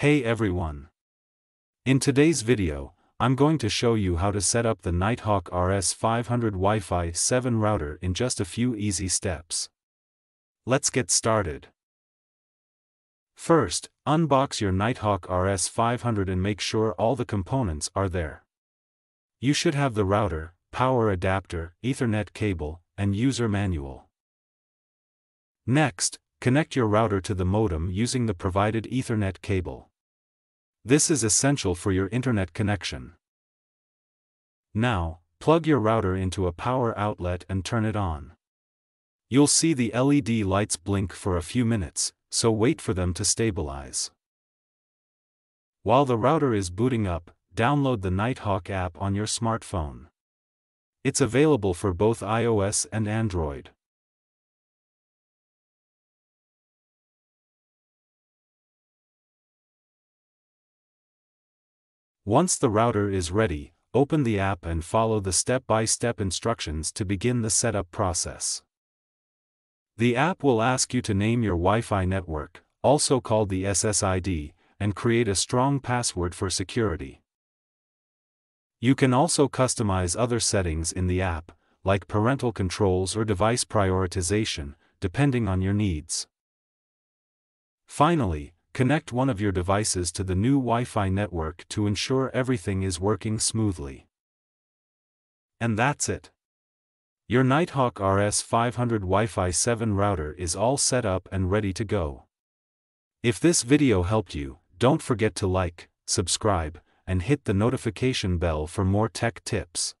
Hey everyone! In today's video, I'm going to show you how to set up the Nighthawk RS500 Wi-Fi 7 router in just a few easy steps. Let's get started. First, unbox your Nighthawk RS500 and make sure all the components are there. You should have the router, power adapter, Ethernet cable, and user manual. Next, connect your router to the modem using the provided Ethernet cable. This is essential for your internet connection. Now, plug your router into a power outlet and turn it on. You'll see the LED lights blink for a few minutes, so wait for them to stabilize. While the router is booting up, download the Nighthawk app on your smartphone. It's available for both iOS and Android. Once the router is ready, open the app and follow the step-by-step -step instructions to begin the setup process. The app will ask you to name your Wi-Fi network, also called the SSID, and create a strong password for security. You can also customize other settings in the app, like parental controls or device prioritization, depending on your needs. Finally, Connect one of your devices to the new Wi-Fi network to ensure everything is working smoothly. And that's it. Your Nighthawk RS500 Wi-Fi 7 router is all set up and ready to go. If this video helped you, don't forget to like, subscribe, and hit the notification bell for more tech tips.